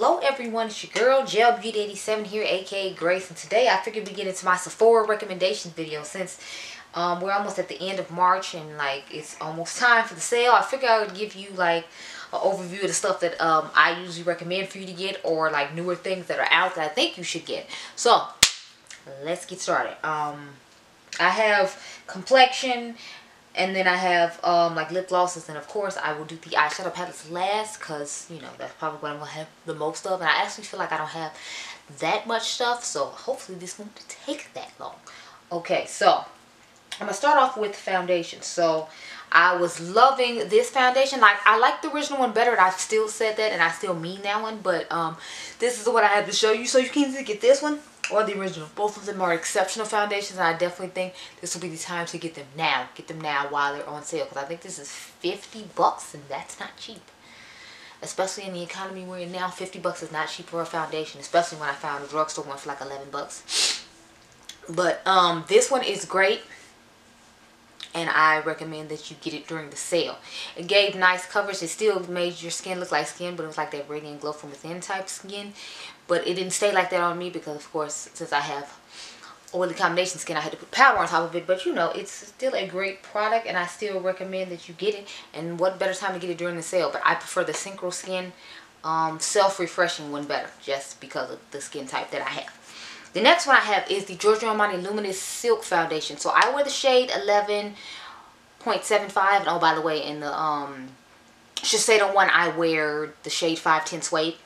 Hello everyone, it's your girl Gel Beauty 87 here, aka Grace, and today I figured we get into my Sephora recommendations video since um, we're almost at the end of March and like it's almost time for the sale. I figured I would give you like an overview of the stuff that um, I usually recommend for you to get or like newer things that are out that I think you should get. So let's get started. Um, I have complexion and then I have um, like lip glosses and of course I will do the eyeshadow palettes last because you know that's probably what I'm going to have the most of and I actually feel like I don't have that much stuff so hopefully this won't take that long. Okay so I'm going to start off with foundation. So I was loving this foundation. Like I like the original one better. And I've still said that and I still mean that one. But um, this is what I have to show you. So you can either get this one or the original. Both of them are exceptional foundations. And I definitely think this will be the time to get them now. Get them now while they're on sale. Because I think this is 50 bucks and that's not cheap. Especially in the economy we're in now. 50 bucks is not cheap for a foundation. Especially when I found a drugstore one for like 11 bucks. But um, this one is great and I recommend that you get it during the sale. It gave nice coverage. It still made your skin look like skin, but it was like that radiant glow from within type skin. But it didn't stay like that on me because, of course, since I have oily combination skin, I had to put powder on top of it. But, you know, it's still a great product, and I still recommend that you get it. And what better time to get it during the sale? But I prefer the Synchro Skin um, self-refreshing one better just because of the skin type that I have. The next one I have is the Giorgio Armani Luminous Silk Foundation. So I wear the shade 11.75. And oh, by the way, in the um, Shiseido one, I wear the shade 510 Suede.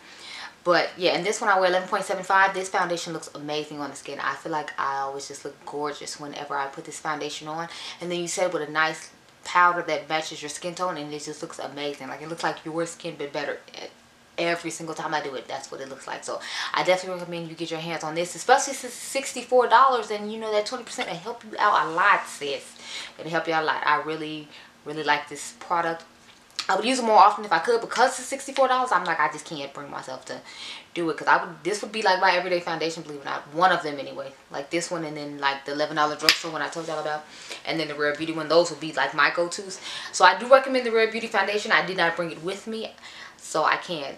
But yeah, and this one I wear 11.75. This foundation looks amazing on the skin. I feel like I always just look gorgeous whenever I put this foundation on. And then you set with a nice powder that matches your skin tone and it just looks amazing. Like it looks like your skin but better every single time I do it. That's what it looks like. So I definitely recommend you get your hands on this, especially since it's $64 and you know that 20% will help you out a lot, sis. It'll help you out a lot. I really, really like this product. I would use it more often if I could because it's $64. I'm like, I just can't bring myself to do it because I would. This would be like my everyday foundation, believe it or not. One of them anyway. Like this one and then like the $11 drugstore one I told y'all about. And then the Rare Beauty one. Those would be like my go-tos. So I do recommend the Rare Beauty foundation. I did not bring it with me. So I can't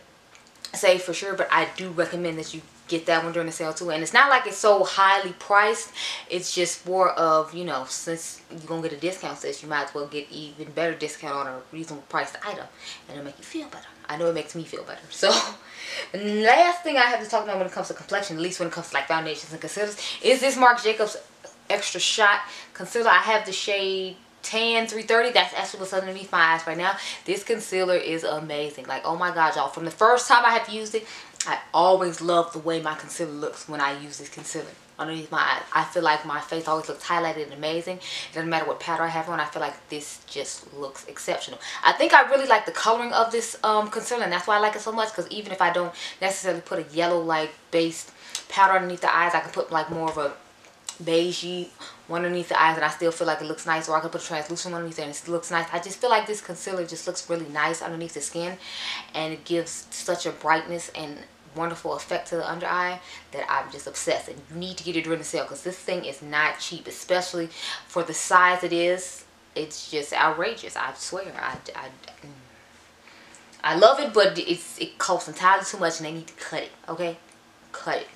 say for sure, but I do recommend that you get that one during the sale too. And it's not like it's so highly priced. It's just more of, you know, since you're going to get a discount sis, you might as well get even better discount on a reasonable priced item. And it'll make you feel better. I know it makes me feel better. So, the last thing I have to talk about when it comes to complexion, at least when it comes to like foundations and concealers, is this Marc Jacobs Extra Shot Concealer. I have the shade tan 330 that's actually what's underneath my eyes right now this concealer is amazing like oh my god y'all from the first time i have used it i always love the way my concealer looks when i use this concealer. Underneath my eyes i feel like my face always looks highlighted and amazing. It doesn't matter what powder i have on i feel like this just looks exceptional. I think i really like the coloring of this um concealer and that's why i like it so much because even if i don't necessarily put a yellow like based powder underneath the eyes i can put like more of a beigey one underneath the eyes and I still feel like it looks nice or I can put a translucent one underneath there and it still looks nice. I just feel like this concealer just looks really nice underneath the skin and it gives such a brightness and wonderful effect to the under eye that I'm just obsessed and you need to get it during the sale because this thing is not cheap especially for the size it is it's just outrageous I swear I, I, I love it but it's it costs entirely too much and they need to cut it okay cut it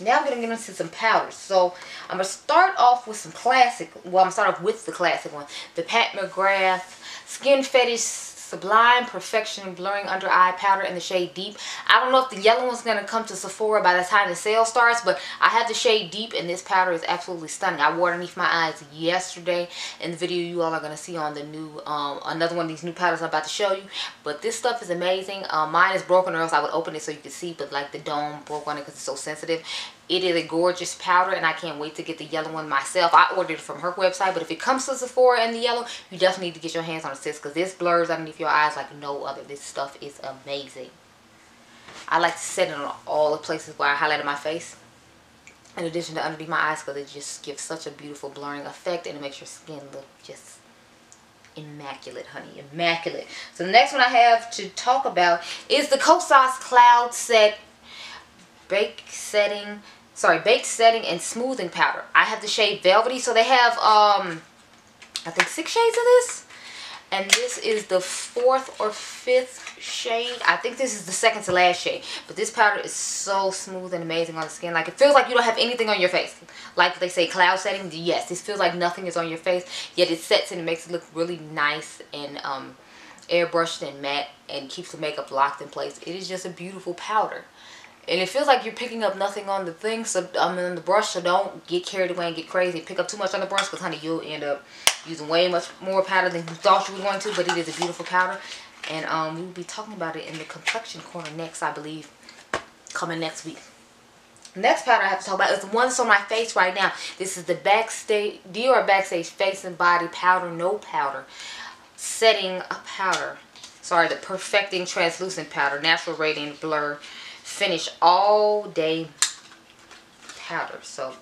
now I'm going to get into some powders. So I'm going to start off with some classic. Well, I'm going to start off with the classic one. The Pat McGrath Skin Fetish Sublime Perfection Blurring Under Eye Powder in the shade Deep. I don't know if the yellow one's going to come to Sephora by the time the sale starts, but I have the shade Deep, and this powder is absolutely stunning. I wore it underneath my eyes yesterday in the video you all are going to see on the new, um, another one of these new powders I'm about to show you. But this stuff is amazing. Um, mine is broken or else I would open it so you can see, but like the dome broke on it because it's so sensitive. It is a gorgeous powder and I can't wait to get the yellow one myself. I ordered it from her website, but if it comes to Sephora in the yellow, you definitely need to get your hands on it, sis, because this blurs underneath your eyes like no other. This stuff is amazing. I like to set it on all the places where I highlighted my face. In addition to underneath my eyes, because it just gives such a beautiful blurring effect and it makes your skin look just immaculate, honey. Immaculate. So the next one I have to talk about is the Kosas Cloud Set Bake Setting sorry, baked setting and smoothing powder. I have the shade Velvety. So they have, um, I think six shades of this. and this is the fourth or fifth shade i think this is the second to last shade but this powder is so smooth and amazing on the skin like it feels like you don't have anything on your face like they say cloud setting yes this feels like nothing is on your face yet it sets and it makes it look really nice and um airbrushed and matte and keeps the makeup locked in place it is just a beautiful powder and it feels like you're picking up nothing on the thing so i mean on the brush so don't get carried away and get crazy. Pick up too much on the brush because honey you'll end up using way much more powder than you thought you were going to but it is a beautiful powder. And um we will be talking about it in the complexion corner next i believe coming next week. Next powder i have to talk about is the one that's on my face right now. This is the backstage dior backstage face and body powder no powder. Setting a powder. Sorry the perfecting translucent powder natural radiant blur finish all day powder. So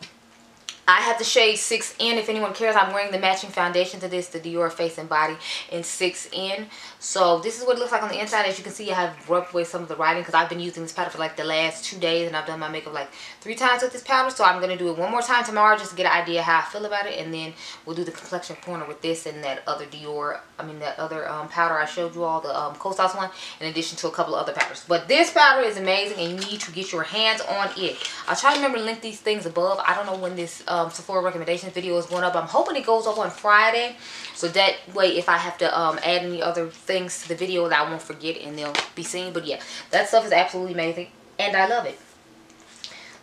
I have the shade 6N. If anyone cares, I'm wearing the matching foundation to this, the Dior Face and Body in 6N. So this is what it looks like on the inside. As you can see, I have rubbed away some of the writing because I've been using this powder for like the last two days and I've done my makeup like three times with this powder. So I'm going to do it one more time tomorrow just to get an idea how I feel about it. And then we'll do the complexion corner with this and that other Dior, I mean that other um, powder I showed you all, the um, Kosas one, in addition to a couple of other powders. But this powder is amazing and you need to get your hands on it. I'll try to remember to link these things above. I don't know when this um, Sephora recommendation video is going up. I'm hoping it goes up on Friday. So that way if I have to um, add any other things to the video that I won't forget and they'll be seen. But yeah, that stuff is absolutely amazing. And I love it.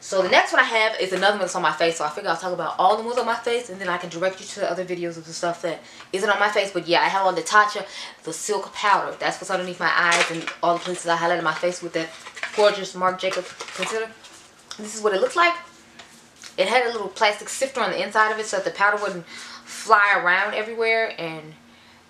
So the next one I have is another one that's on my face. So I figure I'll talk about all the ones on my face and then I can direct you to the other videos of the stuff that isn't on my face. But yeah, I have on the Tatcha, the Silk Powder. That's what's underneath my eyes and all the places I highlighted my face with that gorgeous Marc Jacobs concealer. This is what it looks like. It had a little plastic sifter on the inside of it so that the powder wouldn't fly around everywhere. And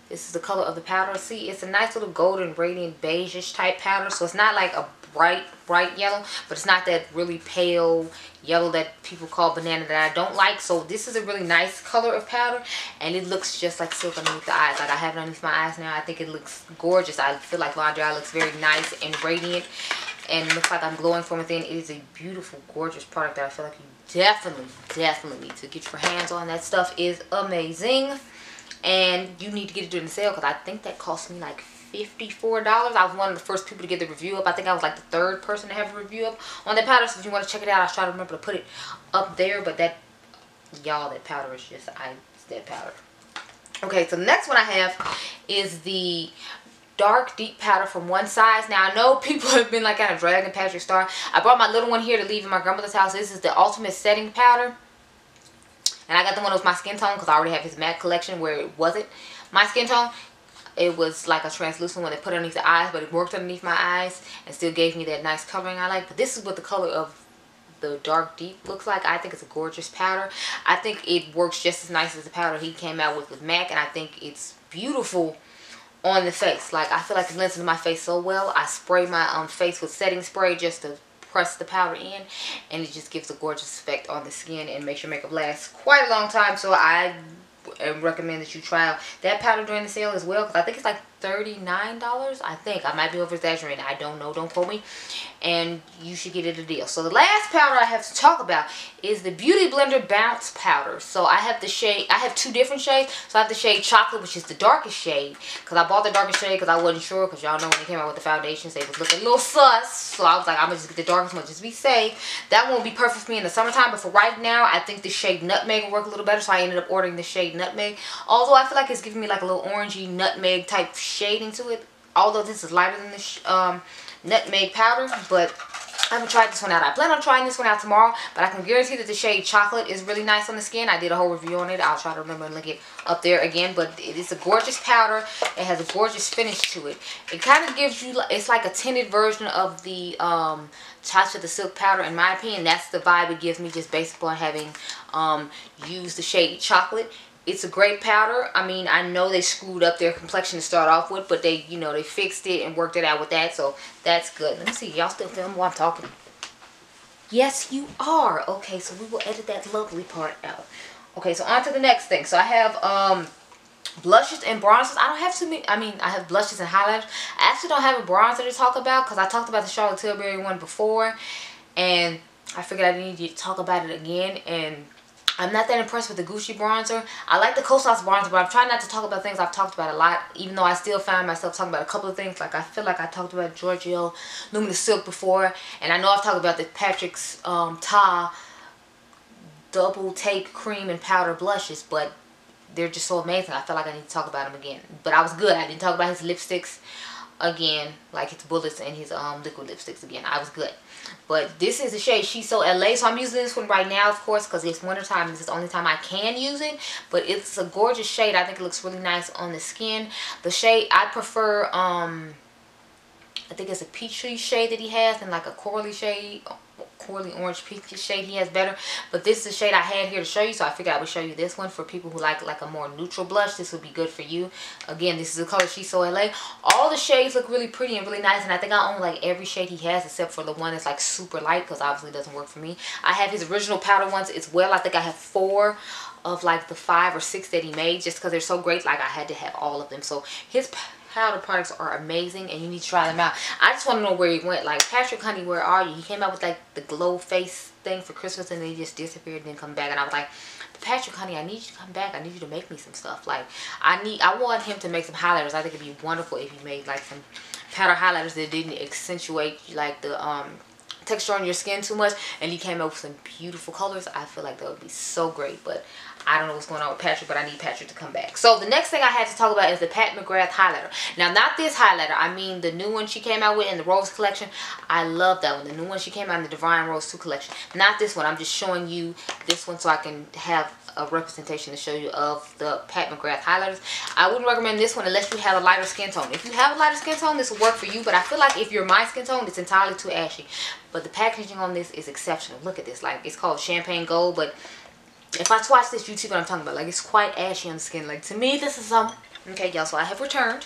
this is the color of the powder. See, it's a nice little golden radiant beigeish type powder. So it's not like a bright, bright yellow. But it's not that really pale yellow that people call banana that I don't like. So this is a really nice color of powder. And it looks just like silk underneath the eyes. Like I have it underneath my eyes now. I think it looks gorgeous. I feel like my eye looks very nice and radiant and looks like I'm glowing from within. It is a beautiful, gorgeous product that I feel like you definitely, definitely to get your hands on. That stuff is amazing. And you need to get it during the sale because I think that cost me like $54. I was one of the first people to get the review up. I think I was like the third person to have a review up on that powder. So if you want to check it out, I'll try to remember to put it up there. But that, y'all, that powder is just, I, that powder. Okay, so the next one I have is the dark deep powder from one size. Now i know people have been like kind of dragging Patrick Starrr. I brought my little one here to leave in my grandmother's house. This is the ultimate setting powder and i got the one with my skin tone because i already have his matte collection where it wasn't my skin tone. It was like a translucent one that put underneath the eyes but it worked underneath my eyes and still gave me that nice coloring i like. But this is what the color of the dark deep looks like. I think it's a gorgeous powder i think it works just as nice as the powder he came out with with mac and i think it's beautiful on the face. Like, I feel like it blends into my face so well. I spray my um, face with setting spray just to press the powder in. And it just gives a gorgeous effect on the skin and makes your makeup last quite a long time. So I recommend that you try out that powder during the sale as well. Because I think it's like $39, I think. I might be over exaggerating. I don't know. Don't quote me. And you should get it a deal. So the last powder I have to talk about is the Beauty Blender Bounce Powder. So I have the shade, I have two different shades. So I have the shade Chocolate, which is the darkest shade. Because I bought the darkest shade because I wasn't sure. Because y'all know when they came out with the foundations, they was looking a little sus. So I was like, I'm to just get the darkest one just be safe. That won't be perfect for me in the summertime. But for right now, I think the shade Nutmeg will work a little better. So I ended up ordering the shade Nutmeg. Although I feel like it's giving me like a little orangey nutmeg type shading to it. Although this is lighter than the um, nutmeg powder. But I haven't tried this one out. I plan on trying this one out tomorrow. But I can guarantee that the shade chocolate is really nice on the skin. I did a whole review on it. I'll try to remember and link it up there again. But it is a gorgeous powder. It has a gorgeous finish to it. It kind of gives you, it's like a tinted version of the um, Tatcha the Silk Powder. In my opinion, that's the vibe it gives me just based upon having um, used the shade chocolate it's a great powder. I mean, I know they screwed up their complexion to start off with, but they, you know, they fixed it and worked it out with that, so that's good. Let me see. Y'all still filming while I'm talking? Yes, you are. Okay, so we will edit that lovely part out. Okay, so on to the next thing. So I have um blushes and bronzers. I don't have too many. I mean, I have blushes and highlighters. I actually don't have a bronzer to talk about because I talked about the Charlotte Tilbury one before, and I figured I needed to talk about it again and I'm not that impressed with the Gucci bronzer. I like the Kosas bronzer, but I'm trying not to talk about things I've talked about a lot, even though I still find myself talking about a couple of things. Like, I feel like I talked about Giorgio Luminous Silk before, and I know I've talked about the Patrick's um, Ta double take cream and powder blushes, but they're just so amazing. I feel like I need to talk about them again. But I was good. I didn't talk about his lipsticks again, like his bullets and his um liquid lipsticks again. I was good. But this is the shade She's So LA. So I'm using this one right now, of course, because it's wintertime. This is the only time I can use it. But it's a gorgeous shade. I think it looks really nice on the skin. The shade, I prefer, um, I think it's a peachy shade that he has and like a corally shade corally orange Peach shade. He has better but this is the shade I had here to show you so I figured I would show you this one for people who like like a more neutral blush. This would be good for you. Again this is the color She's So LA all the shades look really pretty and really nice and I think I own like every shade he has except for the one that's like super light because obviously doesn't work for me. I have his original powder ones as well. I think I have four of like the five or six that he made just because they're so great. Like I had to have all of them. So his powder products are amazing and you need to try them out. I just want to know where he went. Like, Patrick, honey, where are you? He came out with, like, the glow face thing for Christmas and then he just disappeared and then come back. And I was like, Patrick, honey, I need you to come back. I need you to make me some stuff. Like, I need, I want him to make some highlighters. I think it'd be wonderful if he made, like, some powder highlighters that didn't accentuate, like, the, um, texture on your skin too much and he came up with some beautiful colors i feel like that would be so great but I don't know what's going on with Patrick, but I need Patrick to come back. So the next thing I had to talk about is the Pat McGrath highlighter. Now, not this highlighter. I mean the new one she came out with in the Rose collection. I love that one. The new one she came out in the Divine Rose 2 collection. Not this one. I'm just showing you this one so I can have a representation to show you of the Pat McGrath highlighters. I wouldn't recommend this one unless you have a lighter skin tone. If you have a lighter skin tone, this will work for you. But I feel like if you're my skin tone, it's entirely too ashy. But the packaging on this is exceptional. Look at this. Like, it's called Champagne Gold, but if I watch this, YouTube what I'm talking about. Like, it's quite ashy on the skin. Like, to me, this is. Um, okay, y'all, so I have returned.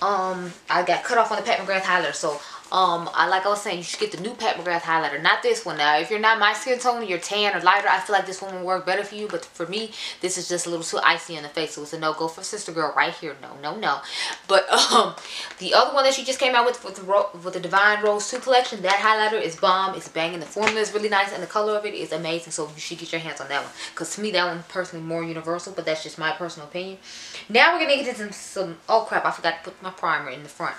Um, I got cut off on the Pat McGrath highlighter, so um, I like I was saying, you should get the new Pat McGrath highlighter, not this one. Now, if you're not my skin tone, you're tan or lighter, I feel like this one will work better for you. But for me, this is just a little too icy on the face, so it's a no-go for sister girl right here. No, no, no. But um, the other one that she just came out with with the, with the Divine Rose 2 collection, that highlighter is bomb. It's banging. The formula is really nice, and the color of it is amazing. So you should get your hands on that one. Because to me, that one personally more universal, but that's just my personal opinion. Now we're gonna get into some, some oh crap, I forgot to put my primer in the front.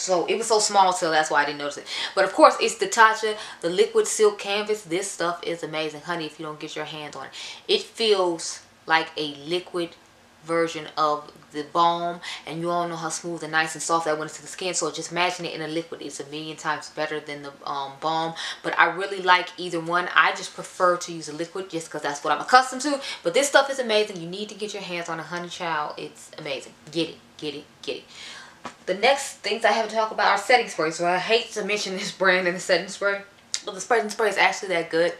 So it was so small so that's why I didn't notice it. But of course it's the Tatcha, the liquid silk canvas. This stuff is amazing. Honey, if you don't get your hands on it. It feels like a liquid version of the balm and you all know how smooth and nice and soft that went into the skin so just imagine it in a liquid it's a million times better than the um, balm but I really like either one I just prefer to use a liquid just because that's what I'm accustomed to but this stuff is amazing you need to get your hands on a honey child it's amazing get it get it get it the next things I have to talk about are setting spray. So I hate to mention this brand and the setting spray. But the setting spray is actually that good.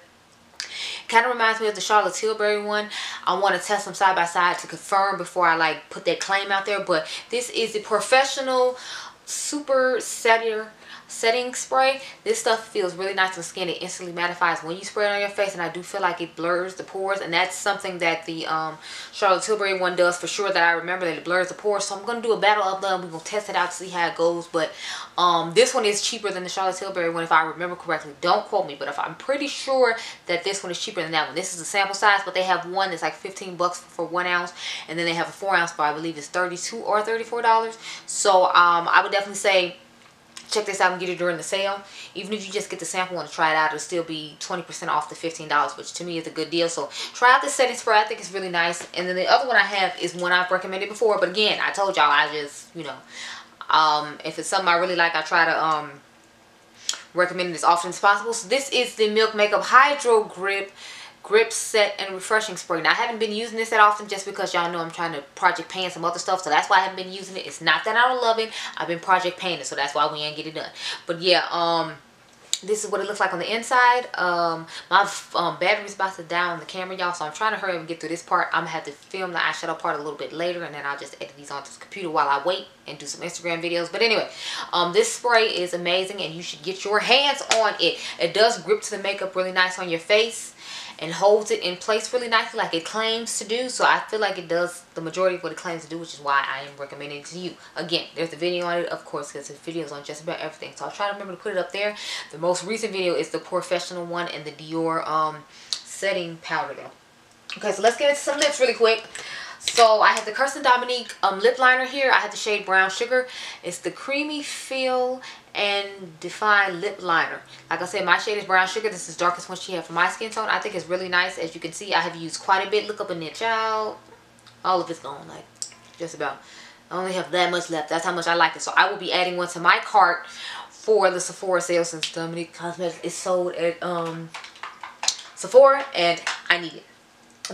Kind of reminds me of the Charlotte Tilbury one. I want to test them side by side to confirm before I like put that claim out there. But this is the professional super setter setting spray. This stuff feels really nice on the skin. It instantly mattifies when you spray it on your face and I do feel like it blurs the pores and that's something that the um, Charlotte Tilbury one does for sure that I remember that it blurs the pores. So I'm to do a battle of them. We're to test it out to see how it goes. But um, this one is cheaper than the Charlotte Tilbury one if I remember correctly. Don't quote me, but if I'm pretty sure that this one is cheaper than that one. This is a sample size, but they have one that's like 15 bucks for one ounce and then they have a four ounce for I believe it's 32 or $34. So um, I would definitely say check this out and get it during the sale. Even if you just get the sample and try it out, it'll still be 20% off the $15, which to me is a good deal. So try out the setting spray. I think it's really nice. And then the other one I have is one I've recommended before. But again, I told y'all I just, you know, um, if it's something I really like, I try to um, recommend it as often as possible. So this is the Milk Makeup Hydro Grip grip set and refreshing spray. Now i haven't been using this that often just because y'all know i'm trying to project paint some other stuff so that's why i haven't been using it. It's not that i don't love it. I've been project painting so that's why we ain't get it done. But yeah um this is what it looks like on the inside. Um my um, battery's about to die on the camera y'all so i'm trying to hurry up and get through this part. I'm gonna have to film the eyeshadow part a little bit later and then i'll just edit these onto the computer while i wait and do some instagram videos. But anyway um this spray is amazing and you should get your hands on it. It does grip to the makeup really nice on your face and holds it in place really nicely like it claims to do. So I feel like it does the majority of what it claims to do, which is why I am recommending it to you. Again, there's a video on it, of course, because the videos on just about everything. So I'll try to remember to put it up there. The most recent video is the professional one and the Dior um, setting powder though. Okay, so let's get into some lips really quick. So I have the Kirsten Dominique um, lip liner here. I have the shade Brown Sugar. It's the Creamy Feel and Define Lip Liner. Like I said, my shade is Brown Sugar. This is darkest one she had for my skin tone. I think it's really nice. As you can see, I have used quite a bit. Look up in there, child. All of it's gone, like, just about. I only have that much left. That's how much I like it. So I will be adding one to my cart for the Sephora sale since Dominique Cosmetics is sold at um, Sephora and I need it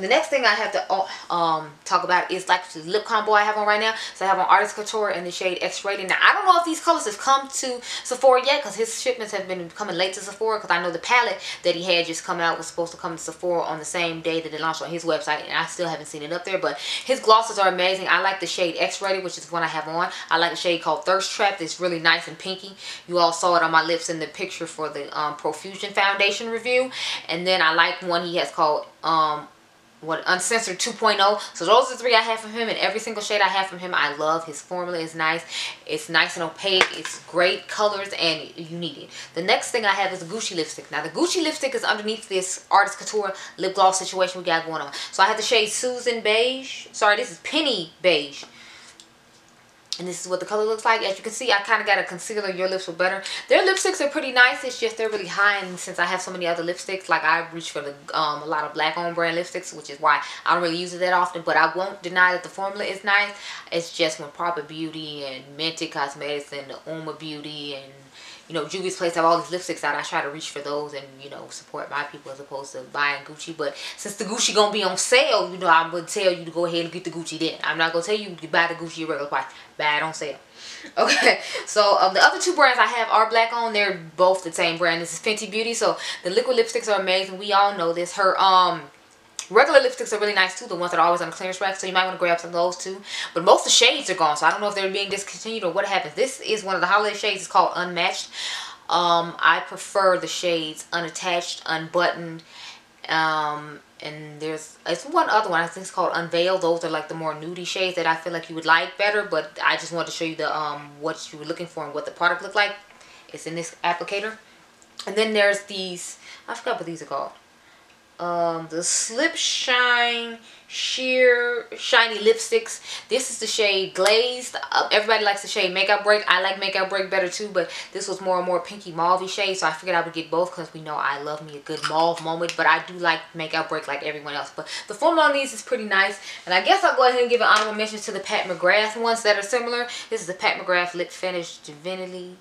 the next thing I have to oh, um, talk about is like the lip combo I have on right now. So I have on Artist Couture in the shade X-Rated. Now, I don't know if these colors have come to Sephora yet because his shipments have been coming late to Sephora because I know the palette that he had just come out was supposed to come to Sephora on the same day that it launched on his website and I still haven't seen it up there. But his glosses are amazing. I like the shade X-Rated, which is the one I have on. I like the shade called Thirst Trap. It's really nice and pinky. You all saw it on my lips in the picture for the um, Profusion Foundation review. And then I like one he has called um, what uncensored 2.0 so those are three i have from him and every single shade i have from him i love. His formula is nice. It's nice and opaque. It's great colors and you need it. The next thing i have is gucci lipstick. Now the gucci lipstick is underneath this artist couture lip gloss situation we got going on. So i have the shade susan beige. Sorry this is penny beige and this is what the color looks like. As you can see, I kind of got a concealer. Your lips were better. Their lipsticks are pretty nice. It's just they're really high. And since I have so many other lipsticks, like I reach for the um, a lot of black on brand lipsticks, which is why I don't really use it that often. But I won't deny that the formula is nice. It's just when Propa Beauty and Mented Cosmetics and the Uoma Beauty and you know, Juvia's Place have all these lipsticks out. I try to reach for those and, you know, support my people as opposed to buying Gucci. But since the Gucci gonna be on sale, you know, I'm gonna tell you to go ahead and get the Gucci then. I'm not gonna tell you to buy the Gucci regular price. Buy it on sale. Okay, so um, the other two brands I have are black on. They're both the same brand. This is Fenty Beauty. So the liquid lipsticks are amazing. We all know this. Her um Regular lipsticks are really nice too, the ones that are always on the clearance rack, so you might want to grab some of those too. But most of the shades are gone, so I don't know if they're being discontinued or what happens. This is one of the holiday shades. It's called Unmatched. Um, I prefer the shades unattached, unbuttoned, um, and there's it's one other one I think it's called Unveiled. Those are like the more nudie shades that I feel like you would like better. But I just wanted to show you the um what you were looking for and what the product looked like. It's in this applicator. And then there's these I forgot what these are called um, the Slip Shine Sheer Shiny Lipsticks. This is the shade Glazed. Uh, everybody likes the shade Makeup Break. I like Makeup Break better too, but this was more and more pinky mauve shade, so I figured I would get both because we know I love me a good mauve moment, but I do like Makeup Break like everyone else. But the formula on these is pretty nice, and I guess I'll go ahead and give an honorable mention to the Pat McGrath ones that are similar. This is the Pat McGrath Lip Finish Divinity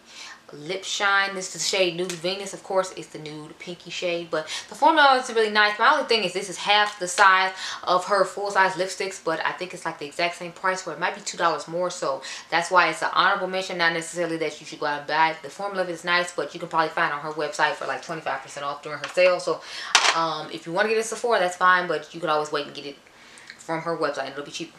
lip shine. This is the shade nude venus. Of course it's the nude pinky shade but the formula is really nice. My only thing is this is half the size of her full-size lipsticks but i think it's like the exact same price where it might be two dollars more so that's why it's an honorable mention. Not necessarily that you should go out and buy it. The formula is nice but you can probably find on her website for like 25 percent off during her sale so um, if you want to get it Sephora that's fine but you could always wait and get it from her website. It'll be cheaper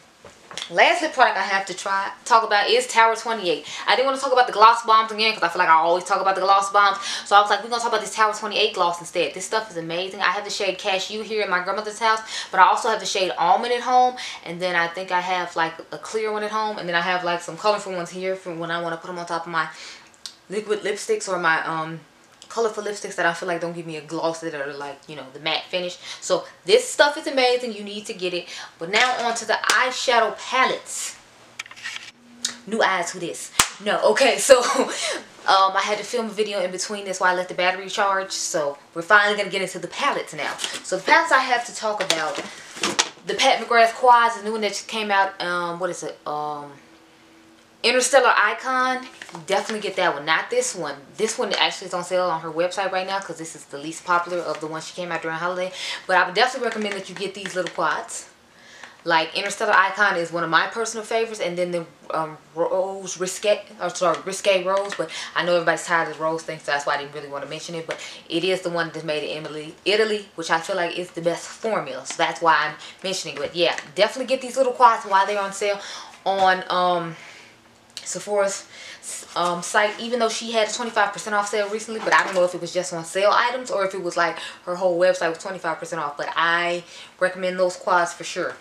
Last lip product I have to try talk about is Tower 28. I didn't want to talk about the gloss bombs again because I feel like I always talk about the gloss bombs. So I was like, we're going to talk about this Tower 28 gloss instead. This stuff is amazing. I have the shade Cashew here in my grandmother's house, but I also have the shade Almond at home. And then I think I have like a clear one at home. And then I have like some colorful ones here for when I want to put them on top of my liquid lipsticks or my um colorful lipsticks that I feel like don't give me a gloss that are like, you know, the matte finish. So this stuff is amazing. You need to get it. But now on to the eyeshadow palettes. New eyes for this. No, okay, so um, I had to film a video in between this while I let the battery charge. So we're finally going to get into the palettes now. So the palettes I have to talk about, the Pat McGrath Quads, the new one that just came out, um, what is it, um, Interstellar Icon, definitely get that one. Not this one. This one actually is on sale on her website right now because this is the least popular of the ones she came out during holiday. But I would definitely recommend that you get these little quads. Like Interstellar Icon is one of my personal favorites, and then the um, Rose Risque, or sorry, Risque Rose. But I know everybody's tired of the Rose thing, so that's why I didn't really want to mention it. But it is the one that's made in Italy, Italy, which I feel like is the best formula. So that's why I'm mentioning it. But yeah, definitely get these little quads while they're on sale on um Sephora's um, site, even though she had a 25% off sale recently, but I don't know if it was just on sale items or if it was like her whole website was 25% off, but I recommend those quads for sure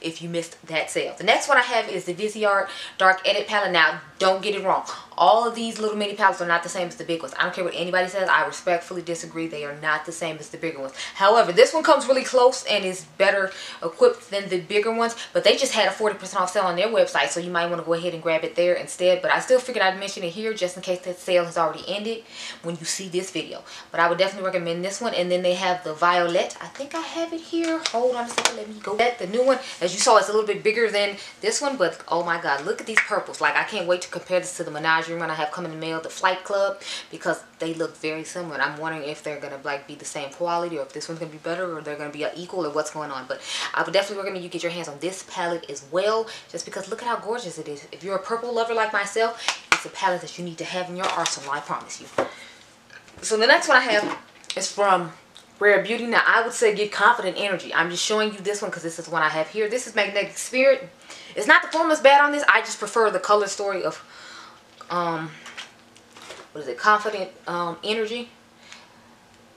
if you missed that sale. The next one I have is the Viseart Dark Edit Palette. Now, don't get it wrong. All of these little mini palettes are not the same as the big ones. I don't care what anybody says. I respectfully disagree. They are not the same as the bigger ones. However, this one comes really close and is better equipped than the bigger ones. But they just had a 40% off sale on their website. So you might want to go ahead and grab it there instead. But I still figured I'd mention it here just in case that sale has already ended when you see this video. But I would definitely recommend this one. And then they have the Violet. I think I have it here. Hold on a second. Let me go. Get the new one, as you saw, it's a little bit bigger than this one. But oh my God, look at these purples. Like I can't wait to compare this to the Menagerie one I have come in the mail, the Flight Club, because they look very similar. I'm wondering if they're going to like be the same quality or if this one's going to be better or they're going to be uh, equal or what's going on. But I would definitely recommend you get your hands on this palette as well just because look at how gorgeous it is. If you're a purple lover like myself, it's a palette that you need to have in your arsenal, I promise you. So the next one I have is from Rare Beauty. Now, I would say get confident energy. I'm just showing you this one because this is one I have here. This is Magnetic Spirit. It's not the formula's bad on this. I just prefer the color story of, um, what is it, Confident um, Energy.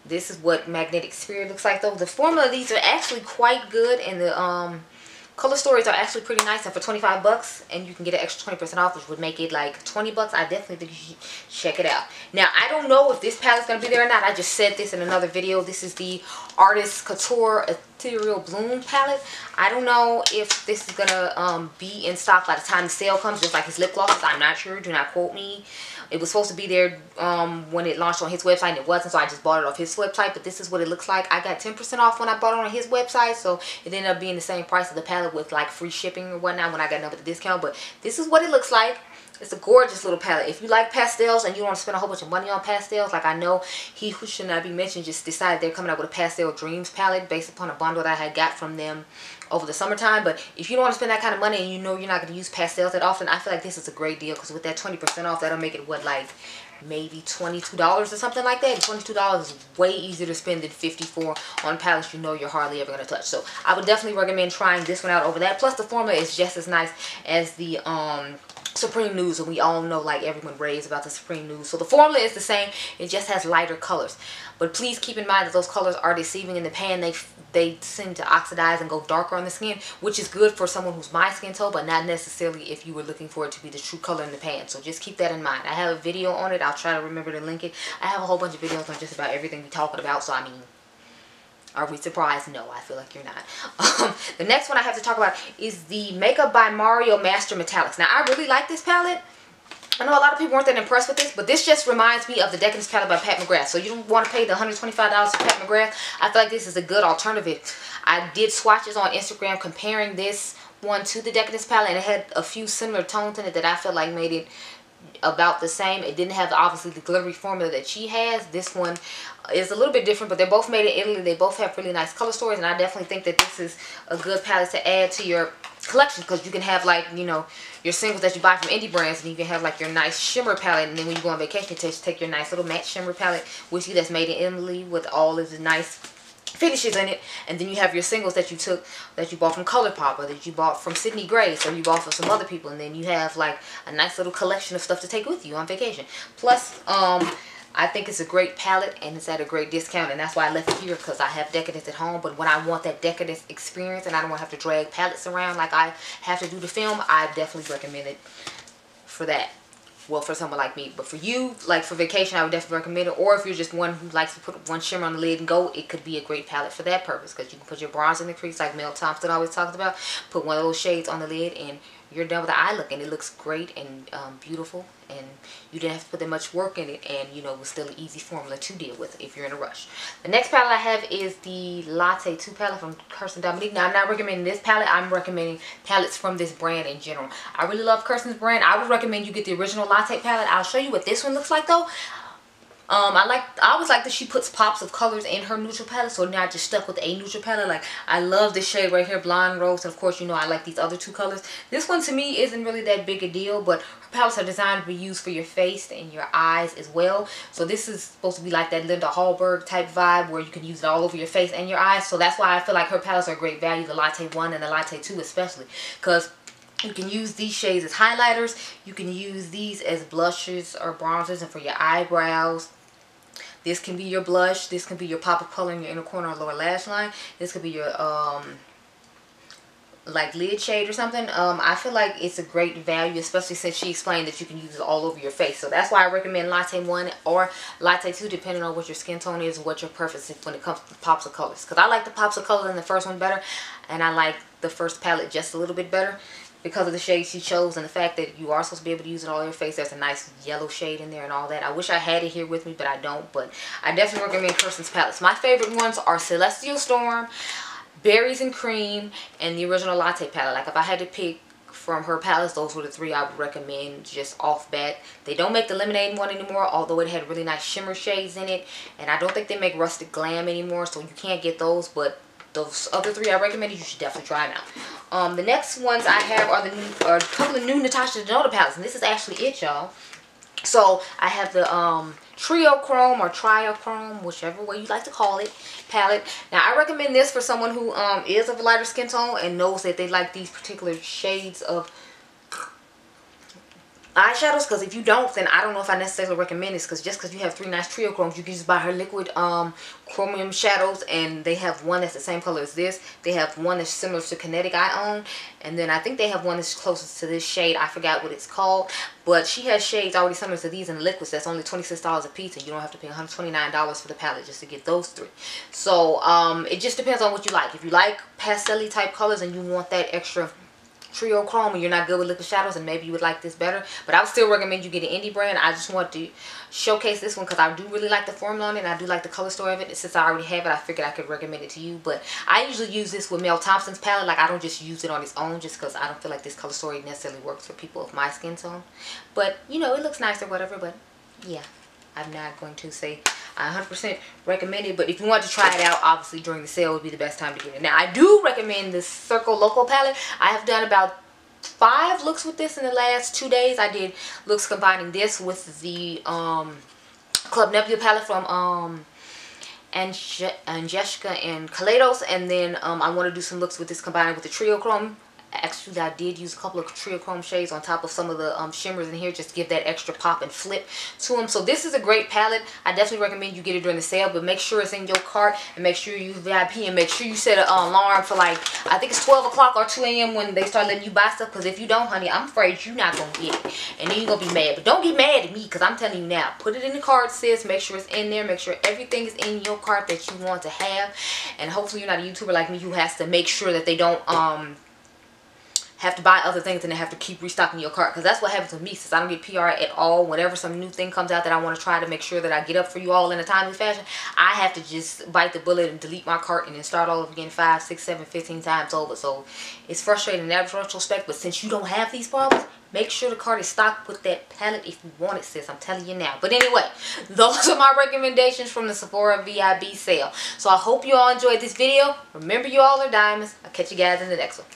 This is what Magnetic Spirit looks like though. The formula, these are actually quite good and the, um, Color stories are actually pretty nice and for 25 bucks and you can get an extra 20% off which would make it like 20 bucks. I definitely think you should check it out. Now I don't know if this palette's going to be there or not. I just said this in another video. This is the Artist Couture Ethereal Bloom palette. I don't know if this is going to um, be in stock by the time the sale comes just like his lip glosses. I'm not sure. Do not quote me. It was supposed to be there um, when it launched on his website and it wasn't, so I just bought it off his website. But this is what it looks like. I got 10% off when I bought it on his website, so it ended up being the same price of the palette with like free shipping or whatnot when I got another discount. But this is what it looks like. It's a gorgeous little palette. If you like pastels and you don't want to spend a whole bunch of money on pastels, like I know he who should not be mentioned just decided they're coming out with a Pastel Dreams palette based upon a bundle that I had got from them over the summertime. But if you don't want to spend that kind of money and you know you're not going to use pastels that often, I feel like this is a great deal because with that 20% off, that'll make it, what, like maybe $22 or something like that. $22 is way easier to spend than 54 on palettes you know you're hardly ever going to touch. So I would definitely recommend trying this one out over that. Plus the formula is just as nice as the um Supreme Nudes and we all know like everyone raves about the Supreme Nudes. So the formula is the same. It just has lighter colors. But please keep in mind that those colors are deceiving in the pan. They they seem to oxidize and go darker on the skin, which is good for someone who's my skin tone, but not necessarily if you were looking for it to be the true color in the pan. So just keep that in mind. I have a video on it. I'll try to remember to link it. I have a whole bunch of videos on just about everything we're talking about. So I mean, are we surprised? No, I feel like you're not. Um, the next one I have to talk about is the Makeup by Mario Master Metallics. Now, I really like this palette. I know a lot of people weren't that impressed with this, but this just reminds me of the Decadence palette by Pat McGrath. So you don't want to pay the $125 for Pat McGrath. I feel like this is a good alternative. I did swatches on Instagram comparing this one to the Decadence palette, and it had a few similar tones in it that I felt like made it about the same. It didn't have obviously the glittery formula that she has. This one is a little bit different, but they're both made in Italy. They both have really nice color stories, and I definitely think that this is a good palette to add to your collection because you can have like, you know, your singles that you buy from indie brands, and you can have like your nice shimmer palette, and then when you go on vacation, you take, your nice little matte shimmer palette with you that's made in Italy with all of the nice finishes in it and then you have your singles that you took that you bought from Colourpop or that you bought from Sydney Grace or you bought from some other people and then you have like a nice little collection of stuff to take with you on vacation. Plus um I think it's a great palette and it's at a great discount and that's why I left it here because I have Decadence at home but when I want that Decadence experience and I don't want to have to drag palettes around like I have to do the film I definitely recommend it for that well for someone like me but for you like for vacation i would definitely recommend it. Or if you're just one who likes to put one shimmer on the lid and go it could be a great palette for that purpose. Because you can put your bronze in the crease like mel thompson always talks about. Put one of those shades on the lid and you're done with the eye look and it looks great and um, beautiful and you didn't have to put that much work in it and you know it was still an easy formula to deal with if you're in a rush. The next palette i have is the latte 2 palette from kirsten dominique. Now i'm not recommending this palette i'm recommending palettes from this brand in general. I really love kirsten's brand. I would recommend you get the original latte palette. I'll show you what this one looks like though um, I like, I always like that she puts pops of colors in her neutral palette, so now I just stuck with a neutral palette. Like, I love this shade right here, Blonde Rose, and of course, you know, I like these other two colors. This one, to me, isn't really that big a deal, but her palettes are designed to be used for your face and your eyes as well. So this is supposed to be like that Linda Hallberg type vibe, where you can use it all over your face and your eyes. So that's why I feel like her palettes are great value, the Latte 1 and the Latte 2 especially, because you can use these shades as highlighters. You can use these as blushes or bronzers and for your eyebrows. This can be your blush. This can be your pop of color in your inner corner or lower lash line. This could be your um, like lid shade or something um i feel like it's a great value especially since she explained that you can use it all over your face so that's why i recommend latte 1 or latte 2 depending on what your skin tone is and what your preference is when it comes to pops of colors because i like the pops of color in the first one better and i like the first palette just a little bit better because of the shade she chose and the fact that you are supposed to be able to use it all your face. There's a nice yellow shade in there and all that. I wish I had it here with me, but I don't. But I definitely recommend Kirsten's palettes. My favorite ones are Celestial Storm, Berries and Cream, and the original Latte palette. Like if I had to pick from her palettes, those were the three I would recommend just off bat. They don't make the lemonade one anymore, although it had really nice shimmer shades in it. And I don't think they make Rustic Glam anymore, so you can't get those. But those other three I recommended, you should definitely try them out. Um, the next ones I have are the new, are a couple of new Natasha Denona palettes, and this is actually it, y'all. So I have the um, Trio Chrome or Trio Chrome, whichever way you like to call it, palette. Now I recommend this for someone who um, is of a lighter skin tone and knows that they like these particular shades of eyeshadows because if you don't then I don't know if I necessarily recommend this because just because you have three nice trio chromes you can just buy her liquid um chromium shadows and they have one that's the same color as this. They have one that's similar to kinetic I own and then I think they have one that's closest to this shade. I forgot what it's called but she has shades already similar to these in liquids that's only $26 a piece and you don't have to pay $129 for the palette just to get those three. So um it just depends on what you like. If you like pastel type colors and you want that extra Trio Chrome and you're not good with liquid shadows and maybe you would like this better. But I would still recommend you get an indie brand. I just want to showcase this one because I do really like the formula on it and I do like the color story of it. Since I already have it, I figured I could recommend it to you. But I usually use this with Mel Thompson's palette. Like I don't just use it on its own just because I don't feel like this color story necessarily works for people of my skin tone. But, you know, it looks nice or whatever. But, yeah, I'm not going to say I 100% recommend it. But if you want to try it out, obviously during the sale would be the best time to get it. Now, I do recommend this Circo Loco palette. I have done about five looks with this in the last two days. I did looks combining this with the um, Club Nebula palette from um, Angelica and Kaleidos. And then um, I want to do some looks with this combined with the Trio Chrome actually I did use a couple of triochrome shades on top of some of the um, shimmers in here just to give that extra pop and flip to them so this is a great palette. I definitely recommend you get it during the sale but make sure it's in your cart and make sure you VIP and make sure you set an alarm for like I think it's 12 o'clock or 2 a.m. when they start letting you buy stuff because if you don't honey I'm afraid you're not gonna get it. And then you're gonna be mad. But don't get mad at me because I'm telling you now put it in the cart sis. Make sure it's in there. Make sure everything is in your cart that you want to have. And hopefully you're not a YouTuber like me who has to make sure that they don't um have to buy other things and then have to keep restocking your cart because that's what happens with me since I don't get PR at all. Whenever some new thing comes out that I want to try to make sure that I get up for you all in a timely fashion I have to just bite the bullet and delete my cart and then start all over again five six seven fifteen times over. So it's frustrating in that retrospect but since you don't have these problems make sure the cart is stocked with that palette if you want it sis. I'm telling you now. But anyway those are my recommendations from the Sephora VIB sale. So I hope you all enjoyed this video. Remember you all are diamonds. I'll catch you guys in the next one